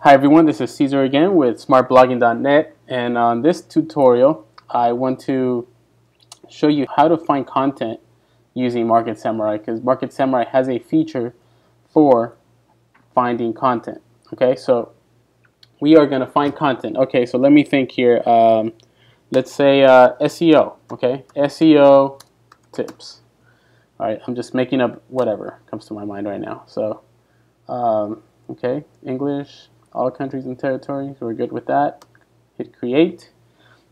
Hi everyone, this is Caesar again with smartblogging.net and on this tutorial I want to show you how to find content using Market Samurai because Market Samurai has a feature for finding content. Okay, so we are going to find content. Okay, so let me think here. Um, let's say uh, SEO. Okay, SEO tips. All right, I'm just making up whatever comes to my mind right now. So, um, okay, English, all countries and territories. We're good with that. Hit create.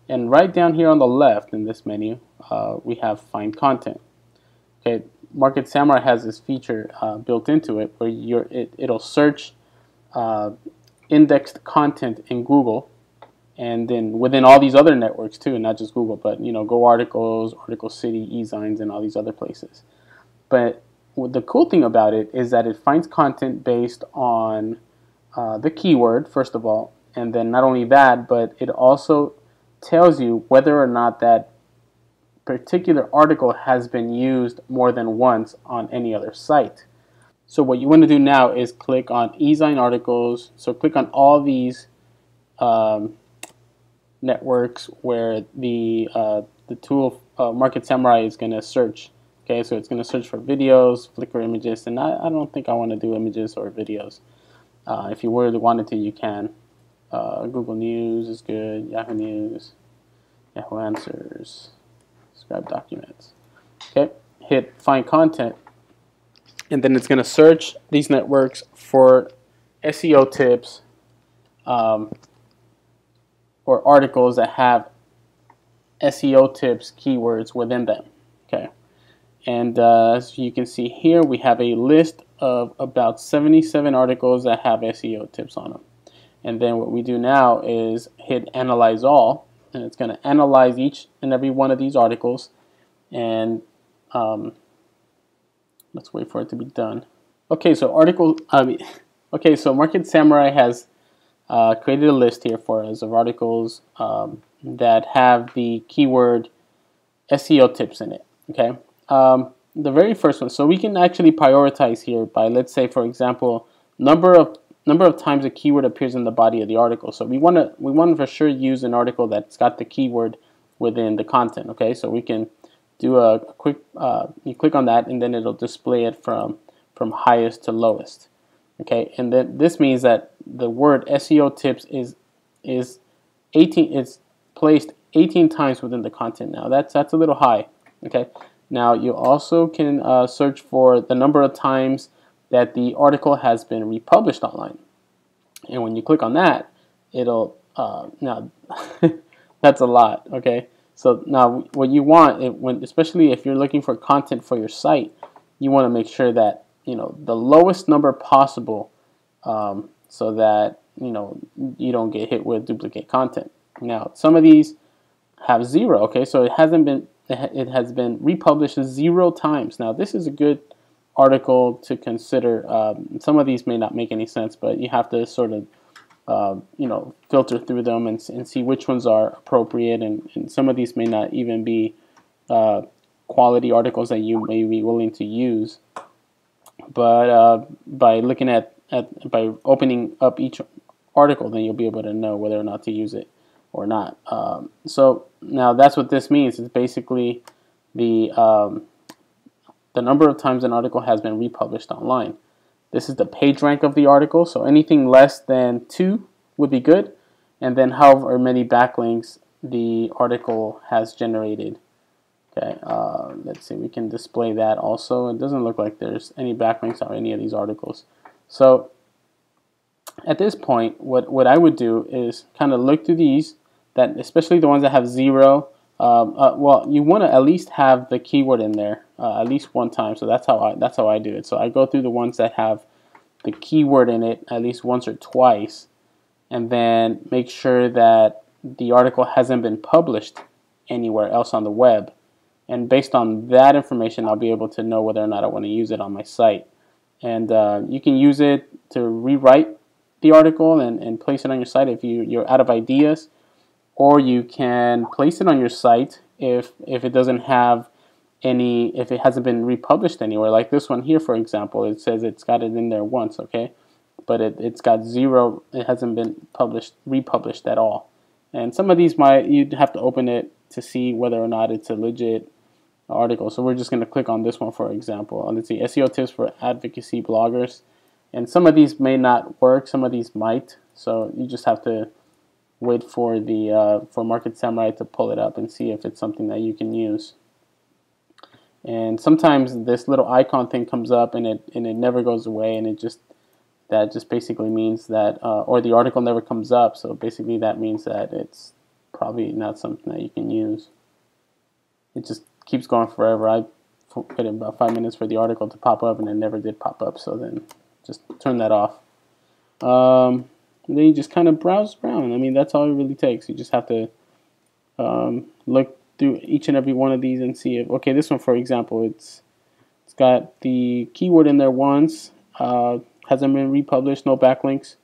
And right down here on the left in this menu, uh, we have find content. Okay, Market Samurai has this feature uh, built into it where you're, it, it'll search uh, indexed content in Google and then within all these other networks too, not just Google, but you know, Go Articles, Article City, eZines, and all these other places. But the cool thing about it is that it finds content based on uh, the keyword, first of all, and then not only that, but it also tells you whether or not that particular article has been used more than once on any other site. So what you want to do now is click on eZine articles. So click on all these um, networks where the uh, the tool uh, Market Samurai is going to search. Okay, so it's going to search for videos, Flickr images, and I, I don't think I want to do images or videos. Uh, if you really wanted to, you can. Uh, Google News is good, Yahoo News, Yahoo Answers, Scribe Documents. Okay, hit Find Content, and then it's going to search these networks for SEO tips um, or articles that have SEO tips keywords within them. Okay, and uh, as you can see here, we have a list of about 77 articles that have SEO tips on them. And then what we do now is hit Analyze All, and it's going to analyze each and every one of these articles. And um, let's wait for it to be done. Okay, so article. Okay, so Market Samurai has uh, created a list here for us of articles um, that have the keyword SEO tips in it. Okay. Um, the very first one. So we can actually prioritize here by, let's say, for example, number of number of times a keyword appears in the body of the article. So we want to we want to for sure use an article that's got the keyword within the content. Okay, so we can do a, quick. Uh, you click on that, and then it'll display it from from highest to lowest. Okay, and then this means that the word SEO tips is is 18. It's placed 18 times within the content. Now that's that's a little high. Okay, now you also can uh, search for the number of times that the article has been republished online. And when you click on that, it'll, uh, now that's a lot, okay? So now what you want, it, when, especially if you're looking for content for your site, you want to make sure that, you know, the lowest number possible um, so that, you know, you don't get hit with duplicate content. Now, some of these have zero, okay? So it hasn't been it has been republished zero times. Now, this is a good article to consider. Um, some of these may not make any sense, but you have to sort of, uh, you know, filter through them and, and see which ones are appropriate. And, and some of these may not even be uh, quality articles that you may be willing to use. But uh, by looking at, at, by opening up each article, then you'll be able to know whether or not to use it or not. Um, so now that's what this means. It's basically the um, the number of times an article has been republished online. This is the page rank of the article, so anything less than two would be good, and then however many backlinks the article has generated. Okay, uh, let's see, we can display that also. It doesn't look like there's any backlinks on any of these articles. So at this point, what, what I would do is kind of look through these that especially the ones that have zero. Um, uh, well, you want to at least have the keyword in there uh, at least one time. So that's how I that's how I do it. So I go through the ones that have the keyword in it at least once or twice, and then make sure that the article hasn't been published anywhere else on the web. And based on that information, I'll be able to know whether or not I want to use it on my site. And uh, you can use it to rewrite the article and, and place it on your site if you, you're out of ideas or you can place it on your site if if it doesn't have any if it hasn't been republished anywhere like this one here for example it says it's got it in there once okay but it, it's got zero. It hasn't been published, republished at all. And some of these might you'd have to open it to see whether or not it's a legit article. So we're just going to click on this one for example. Let's see SEO tips for advocacy bloggers. And some of these may not work. Some of these might. So you just have to wait for the uh, for Market Samurai to pull it up and see if it's something that you can use. And sometimes this little icon thing comes up and it and it never goes away and it just that just basically means that uh, or the article never comes up so basically that means that it's probably not something that you can use. It just keeps going forever. I waited about five minutes for the article to pop up and it never did pop up so then just turn that off. Um, and then you just kind of browse around. I mean, that's all it really takes. You just have to um, look through each and every one of these and see if, okay, this one, for example, it's it's got the keyword in there once, uh, hasn't been republished, no backlinks,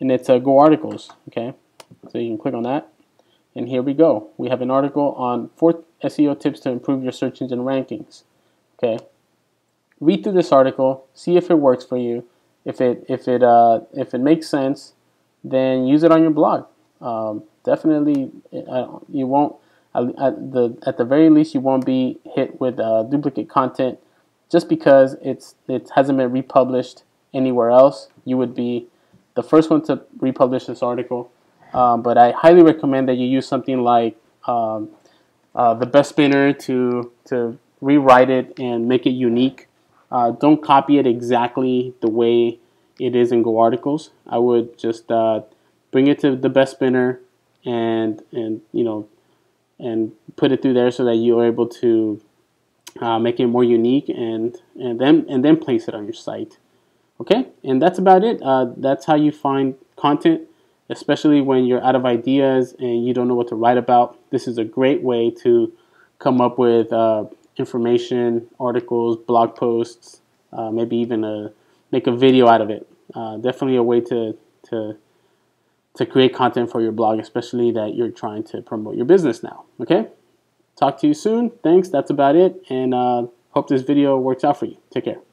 and it's uh, Go Articles, okay? So you can click on that, and here we go. We have an article on four SEO tips to improve your search engine rankings, okay? Read through this article, see if it works for you. If it if it uh, if it makes sense, then use it on your blog. Um, definitely, uh, you won't at the at the very least you won't be hit with uh, duplicate content just because it's it hasn't been republished anywhere else. You would be the first one to republish this article. Um, but I highly recommend that you use something like um, uh, the best spinner to to rewrite it and make it unique. Uh, don't copy it exactly the way it is in Go Articles. I would just uh, bring it to the best spinner and and you know and put it through there so that you are able to uh, make it more unique and and then and then place it on your site. Okay, and that's about it. Uh, that's how you find content, especially when you're out of ideas and you don't know what to write about. This is a great way to come up with uh, information, articles, blog posts, uh, maybe even a make a video out of it. Uh, definitely a way to to to create content for your blog, especially that you're trying to promote your business now. Okay? Talk to you soon. Thanks. That's about it. And uh, hope this video works out for you. Take care.